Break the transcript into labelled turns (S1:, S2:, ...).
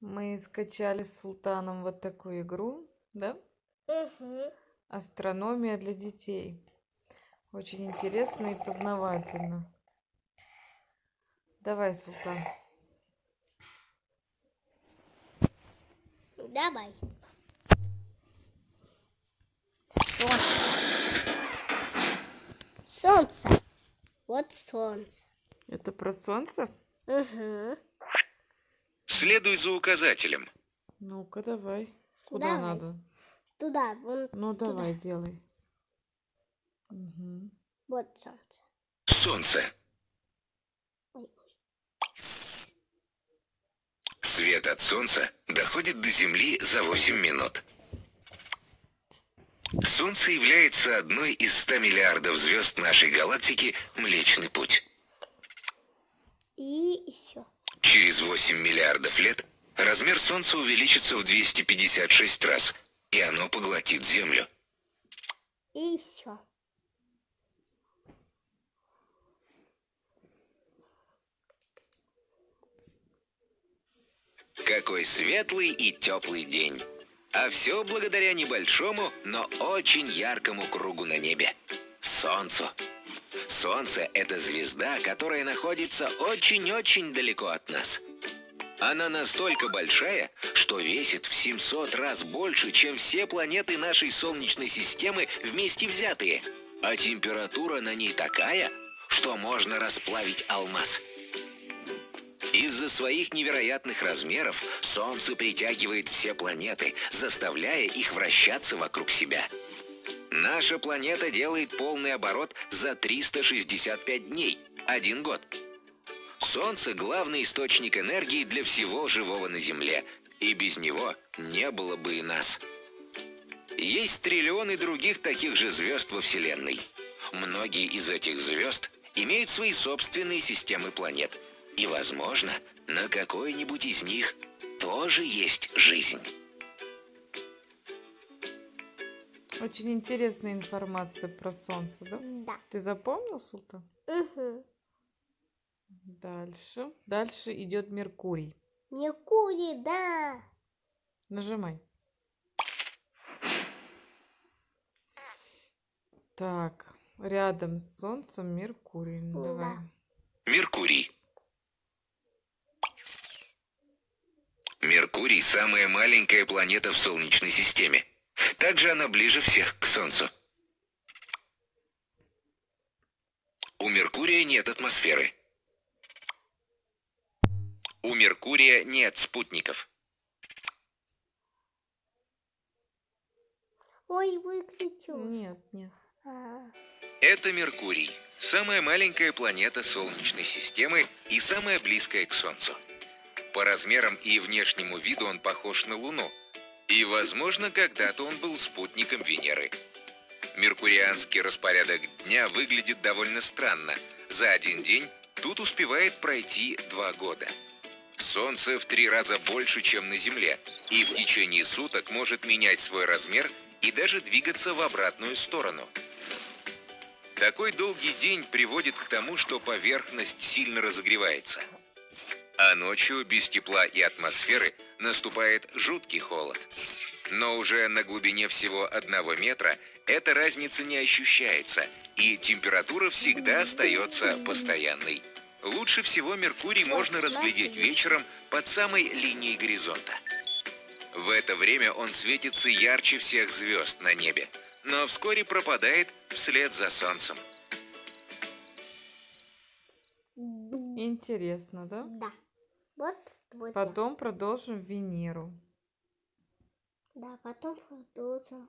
S1: Мы скачали с Султаном вот такую игру, да?
S2: Угу.
S1: Астрономия для детей. Очень интересно и познавательно. Давай, Султан.
S2: Давай. Солнце. Солнце. Вот солнце.
S1: Это про солнце?
S2: Угу.
S3: Следуй за указателем.
S1: Ну-ка, давай. Куда
S2: Давай.
S1: надо?
S2: Туда, вон
S1: Ну,
S2: туда.
S1: давай, делай. Мгм.
S2: Вот солнце.
S3: Солнце. Свет от солнца доходит до Земли за 8 минут. Солнце является одной из 100 миллиардов звезд нашей галактики Млечный Путь.
S2: И еще.
S3: Через 8 миллиардов лет размер Солнца увеличится в 256 раз, и оно поглотит Землю.
S2: И еще.
S3: Какой светлый и теплый день. А все благодаря небольшому, но очень яркому кругу на небе. Солнцу. Солнце – это звезда, которая находится очень-очень далеко от нас. Она настолько большая, что весит в 700 раз больше, чем все планеты нашей Солнечной системы вместе взятые. А температура на ней такая, что можно расплавить алмаз. Из-за своих невероятных размеров Солнце притягивает все планеты, заставляя их вращаться вокруг себя. Наша планета делает полный оборот за 365 дней, один год. Солнце – главный источник энергии для всего живого на Земле, и без него не было бы и нас. Есть триллионы других таких же звезд во Вселенной. Многие из этих звезд имеют свои собственные системы планет. И, возможно, на какой-нибудь из них тоже есть жизнь.
S1: Очень интересная информация про солнце, да?
S2: Да.
S1: Ты запомнил, Султан?
S2: Угу.
S1: Дальше. Дальше идет Меркурий.
S2: Меркурий, да.
S1: Нажимай. Так, рядом с Солнцем Меркурий. Ну,
S2: Да.
S1: Давай.
S3: Меркурий. Меркурий – самая маленькая планета в Солнечной системе. Также она ближе всех к Солнцу. У Меркурия нет атмосферы. У Меркурия нет спутников.
S2: Ой, выключу.
S1: Нет, нет.
S2: А,
S3: Это Меркурий, самая маленькая планета Солнечной системы и самая близкая к Солнцу. По размерам и внешнему виду он похож на Луну. И, возможно, когда-то он был спутником Венеры. Меркурианский распорядок дня выглядит довольно странно. За один день тут успевает пройти два года. Солнце в три раза больше, чем на Земле, и в течение суток может менять свой размер и даже двигаться в обратную сторону. Такой долгий день приводит к тому, что поверхность сильно разогревается. А ночью без тепла и атмосферы наступает жуткий холод. Но уже на глубине всего одного метра эта разница не ощущается, и температура всегда остается постоянной. Лучше всего Меркурий можно разглядеть вечером под самой линией горизонта. В это время он светится ярче всех звезд на небе, но вскоре пропадает вслед за Солнцем.
S1: Интересно, да?
S2: да. Вот твой
S1: Потом продолжим Венеру.
S2: Да, потом продолжим